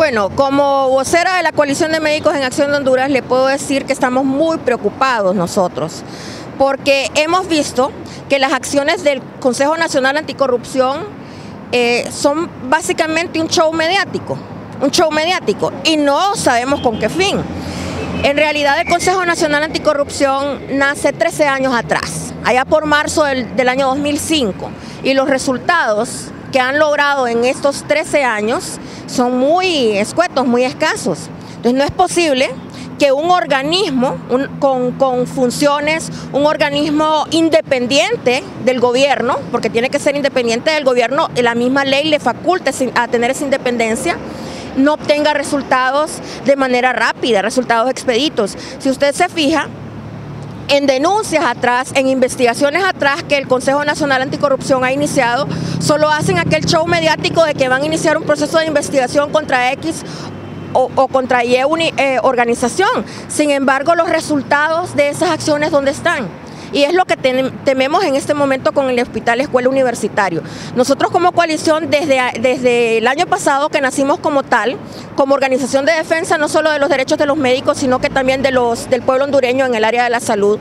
Bueno, como vocera de la Coalición de Médicos en Acción de Honduras, le puedo decir que estamos muy preocupados nosotros, porque hemos visto que las acciones del Consejo Nacional Anticorrupción eh, son básicamente un show mediático, un show mediático, y no sabemos con qué fin. En realidad el Consejo Nacional Anticorrupción nace 13 años atrás, allá por marzo del, del año 2005, y los resultados que han logrado en estos 13 años son muy escuetos, muy escasos. Entonces no es posible que un organismo con, funciones, un organismo independiente del gobierno, porque tiene que ser independiente del gobierno, la misma ley le faculte a tener esa independencia, no obtenga resultados de manera rápida, resultados expeditos. Si usted se fija, en denuncias atrás, en investigaciones atrás que el Consejo Nacional Anticorrupción ha iniciado, solo hacen aquel show mediático de que van a iniciar un proceso de investigación contra X o, contra Y eh, organización. Sin embargo, los resultados de esas acciones, ¿dónde están? y es lo que tememos en este momento con el Hospital Escuela Universitario. Nosotros como coalición, desde, desde el año pasado que nacimos como tal, como organización de defensa no solo de los derechos de los médicos, sino que también de los, del pueblo hondureño en el área de la salud,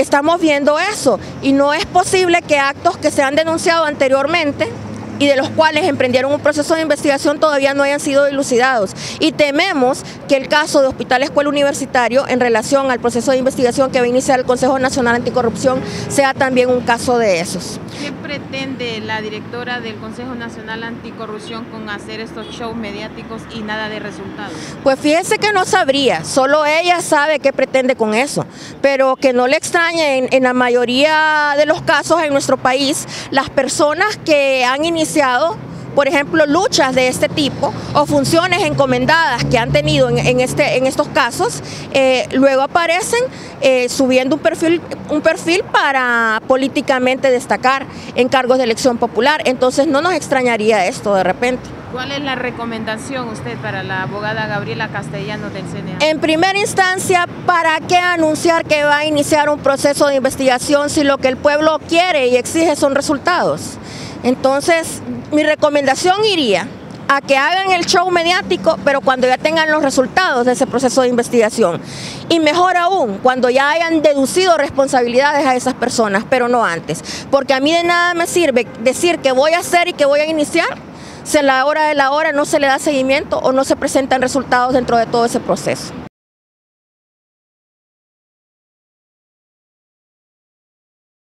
estamos viendo eso. Y no es posible que actos que se han denunciado anteriormente y de los cuales emprendieron un proceso de investigación todavía no hayan sido dilucidados. Y tememos que el caso de Hospital Escuela Universitario en relación al proceso de investigación que va a iniciar el Consejo Nacional Anticorrupción sea también un caso de esos. ¿Qué pretende la directora del Consejo Nacional Anticorrupción con hacer estos shows mediáticos y nada de resultados? Pues fíjese que no sabría, solo ella sabe qué pretende con eso, pero que no le extrañe en, en la mayoría de los casos en nuestro país, las personas que han iniciado por ejemplo, luchas de este tipo o funciones encomendadas que han tenido en, este, en estos casos, eh, luego aparecen eh, subiendo un perfil, un perfil para políticamente destacar en cargos de elección popular. Entonces no nos extrañaría esto de repente. ¿Cuál es la recomendación usted para la abogada Gabriela Castellano del CNA? En primera instancia, ¿para qué anunciar que va a iniciar un proceso de investigación si lo que el pueblo quiere y exige son resultados? Entonces, mi recomendación iría a que hagan el show mediático, pero cuando ya tengan los resultados de ese proceso de investigación. Y mejor aún, cuando ya hayan deducido responsabilidades a esas personas, pero no antes. Porque a mí de nada me sirve decir que voy a hacer y que voy a iniciar si a la hora de la hora no se le da seguimiento o no se presentan resultados dentro de todo ese proceso.